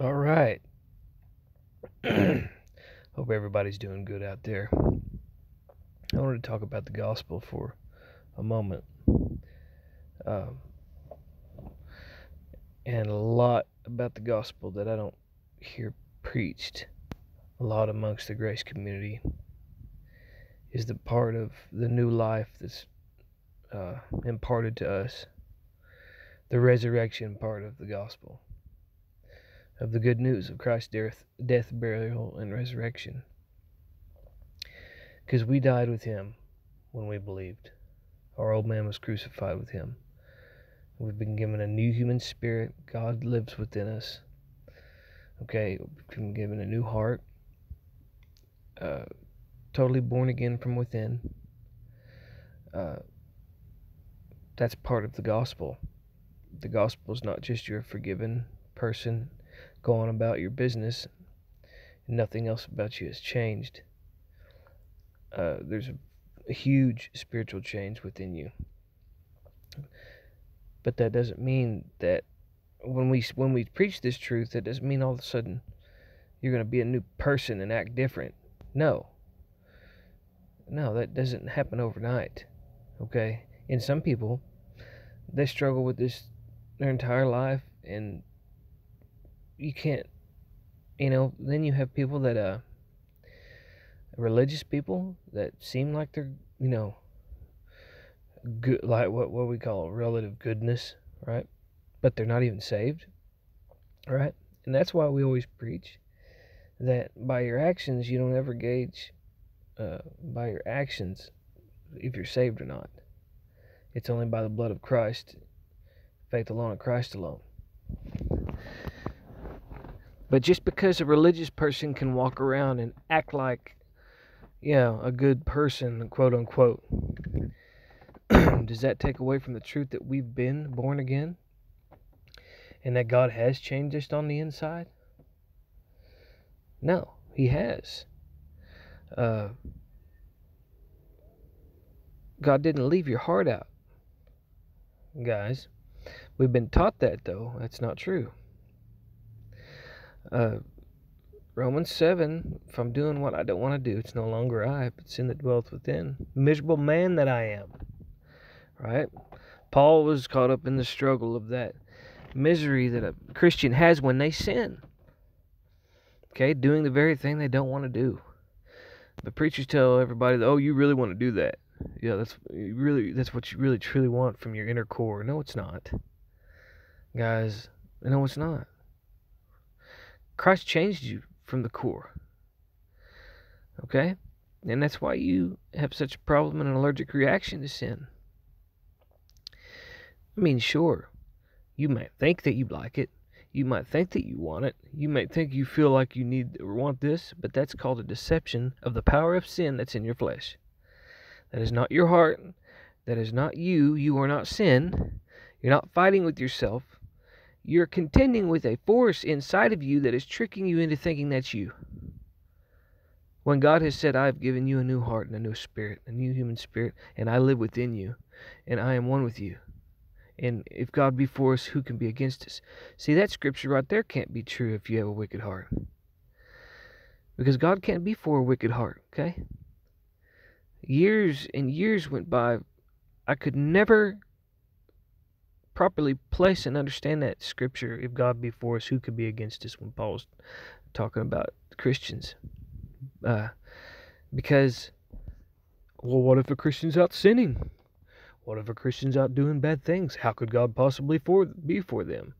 All right. Hope everybody's doing good out there. I wanted to talk about the gospel for a moment. Um, and a lot about the gospel that I don't hear preached a lot amongst the grace community is the part of the new life that's uh, imparted to us, the resurrection part of the gospel of the good news of Christ's death, death, burial, and resurrection. Because we died with him when we believed. Our old man was crucified with him. We've been given a new human spirit. God lives within us. Okay, we've been given a new heart. Uh, totally born again from within. Uh, that's part of the gospel. The gospel is not just you're a forgiven person go on about your business. And nothing else about you has changed. Uh, there's a, a huge spiritual change within you. But that doesn't mean that when we when we preach this truth, that doesn't mean all of a sudden you're going to be a new person and act different. No. No, that doesn't happen overnight. Okay? And some people, they struggle with this their entire life and you can't you know then you have people that uh religious people that seem like they're you know good like what what we call relative goodness right? But they're not even saved right? And that's why we always preach that by your actions you don't ever gauge uh, by your actions if you're saved or not. It's only by the blood of christ faith alone in christ alone but just because a religious person can walk around and act like, you know, a good person, quote unquote, does that take away from the truth that we've been born again? And that God has changed us on the inside? No, He has. Uh, God didn't leave your heart out, guys. We've been taught that, though. That's not true. Uh, Romans 7, if I'm doing what I don't want to do, it's no longer I, but sin that dwelleth within. Miserable man that I am. Right? Paul was caught up in the struggle of that misery that a Christian has when they sin. Okay, doing the very thing they don't want to do. But preachers tell everybody, "Oh, you really want to do that? Yeah, that's really that's what you really truly want from your inner core." No, it's not, guys. No, it's not. Christ changed you from the core. Okay? And that's why you have such a problem and an allergic reaction to sin. I mean, sure, you might think that you like it. You might think that you want it. You might think you feel like you need or want this, but that's called a deception of the power of sin that's in your flesh. That is not your heart. That is not you. You are not sin. You're not fighting with yourself. You're contending with a force inside of you that is tricking you into thinking that's you. When God has said, I've given you a new heart and a new spirit, a new human spirit, and I live within you, and I am one with you. And if God be for us, who can be against us? See, that scripture right there can't be true if you have a wicked heart. Because God can't be for a wicked heart, okay? Years and years went by. I could never properly place and understand that scripture if God be for us, who could be against us when Paul's talking about Christians? Uh, because, well, what if a Christian's out sinning? What if a Christian's out doing bad things? How could God possibly for, be for them?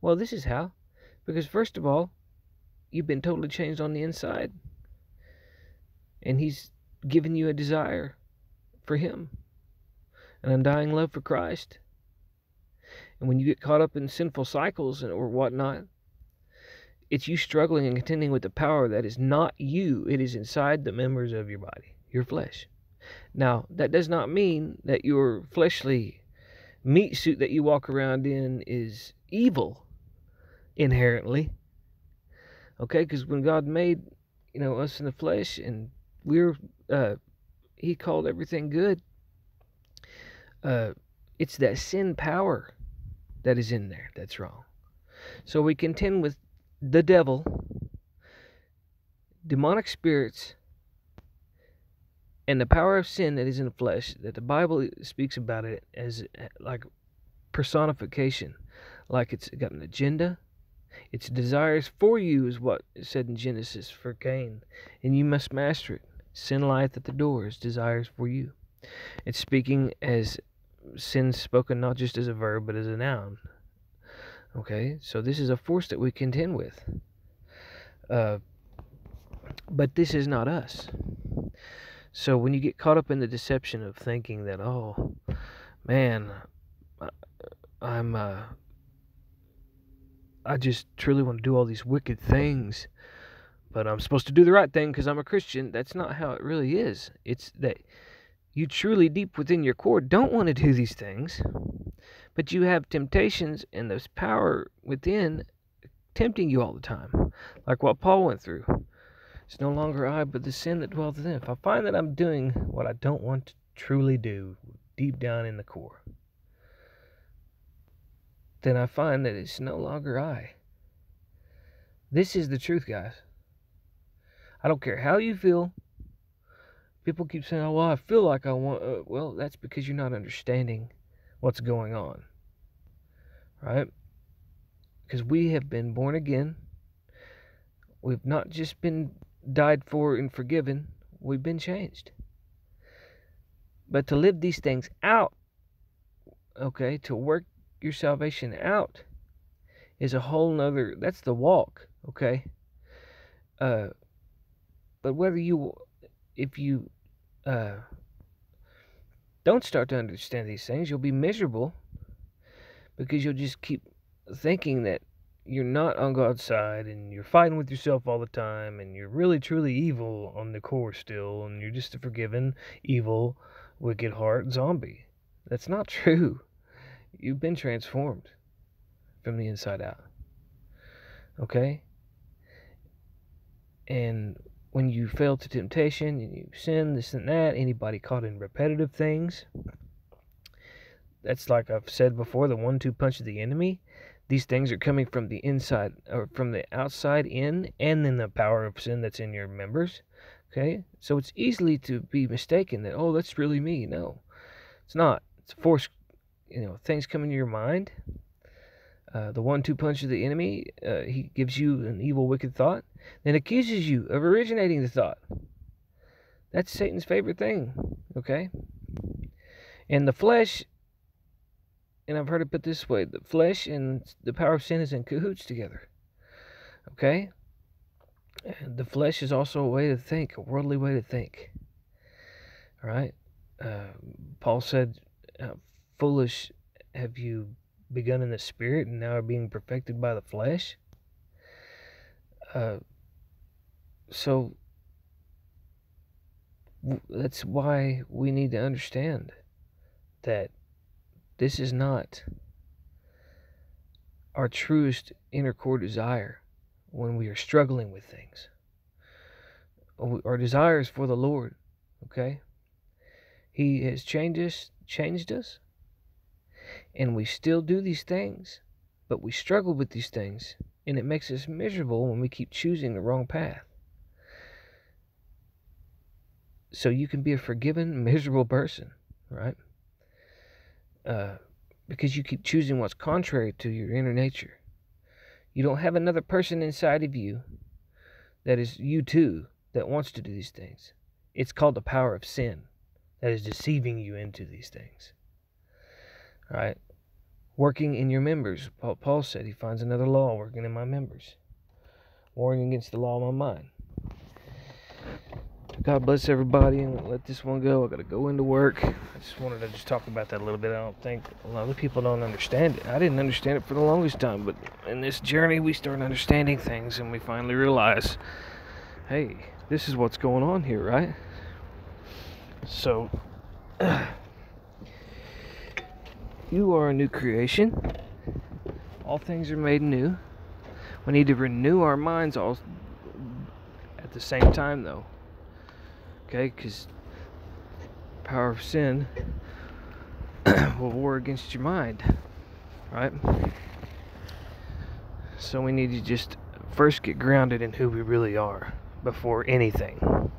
Well, this is how. Because, first of all, you've been totally changed on the inside. And He's given you a desire for Him, an undying love for Christ. And when you get caught up in sinful cycles or whatnot, it's you struggling and contending with the power that is not you, it is inside the members of your body, your flesh. Now, that does not mean that your fleshly meat suit that you walk around in is evil inherently. Okay, because when God made, you know, us in the flesh and we're, uh, He called everything good. Uh, it's that sin power that is in there that's wrong. So we contend with the devil, demonic spirits, and the power of sin that is in the flesh, that the Bible speaks about it as like personification, like it's got an agenda. Its desires for you is what said in Genesis for Cain, and you must master it. Sin lieth at the door, desires for you. It's speaking as sin spoken not just as a verb but as a noun. Okay, so this is a force that we contend with. Uh, but this is not us. So when you get caught up in the deception of thinking that, oh, man, I'm, uh, I just truly want to do all these wicked things, but I'm supposed to do the right thing because I'm a Christian. That's not how it really is. It's that you truly, deep within your core, don't want to do these things, but you have temptations and this power within tempting you all the time, like what Paul went through. It's no longer I, but the sin that dwells within. If I find that I'm doing what I don't want to truly do deep down in the core, then I find that it's no longer I. This is the truth, guys. I don't care how you feel. People keep saying, "Oh, well, I feel like I want." Uh, well, that's because you're not understanding what's going on, right? Because we have been born again. We've not just been died for and forgiven, we've been changed. But to live these things out, okay, to work your salvation out is a whole nother that's the walk, okay? Uh but whether you if you uh don't start to understand these things, you'll be miserable because you'll just keep thinking that you're not on God's side and you're fighting with yourself all the time and you're really truly evil on the core still and you're just a forgiven, evil, wicked heart zombie. That's not true. You've been transformed from the inside out. Okay? And when you fail to temptation and you sin, this and that, anybody caught in repetitive things, that's like I've said before the one two punch of the enemy. These things are coming from the inside or from the outside in and then the power of sin that's in your members okay? So it's easily to be mistaken that oh that's really me. No it's not. It's a force you know things come into your mind. Uh, the one two punch of the enemy uh, he gives you an evil wicked thought then accuses you of originating the thought that's satan's favorite thing okay and the flesh and I've heard it put this way the flesh and the power of sin is in cahoots together. Okay? And the flesh is also a way to think, a worldly way to think. All right? Uh, Paul said, Foolish have you begun in the spirit and now are being perfected by the flesh? Uh, so that's why we need to understand that this is not our truest inner core desire when we are struggling with things. Our desire is for the Lord, okay? He has changed us, changed us, and we still do these things, but we struggle with these things, and it makes us miserable when we keep choosing the wrong path. So you can be a forgiven, miserable person, right? uh, because you keep choosing what's contrary to your inner nature. You don't have another person inside of you that is you too that wants to do these things. It's called the power of sin that is deceiving you into these things. All right? Working in your members. Paul said he finds another law working in my members, warring against the law of my mind. God bless everybody and let this one go. I gotta go into work. I just wanted to just talk about that a little bit. I don't think a lot of people don't understand it. I didn't understand it for the longest time, but in this journey we start understanding things and we finally realize, hey, this is what's going on here, right? So you are a new creation. All things are made new. We need to renew our minds all at the same time though okay because power of sin will war against your mind right so we need to just first get grounded in who we really are before anything.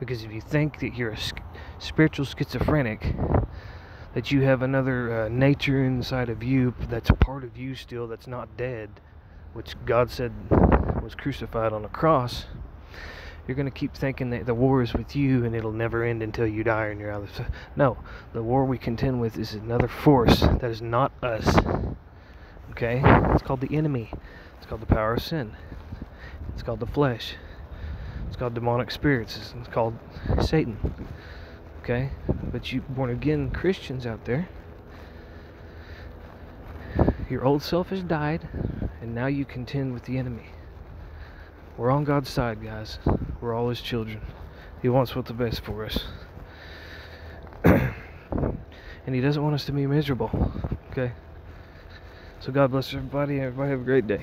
Because if you think that you're a spiritual schizophrenic, that you have another uh, nature inside of you that's a part of you still that's not dead, which God said was crucified on a cross, you're going to keep thinking that the war is with you and it'll never end until you die and you're out of. No, the war we contend with is another force that is not us. Okay? It's called the enemy. It's called the power of sin. It's called the flesh. It's called demonic spirits. It's called Satan. Okay? But you born again Christians out there, your old self has died, and now you contend with the enemy. We're on God's side, guys. We're all His children. He wants what's the best for us. and He doesn't want us to be miserable. Okay? So God bless everybody. Everybody have a great day.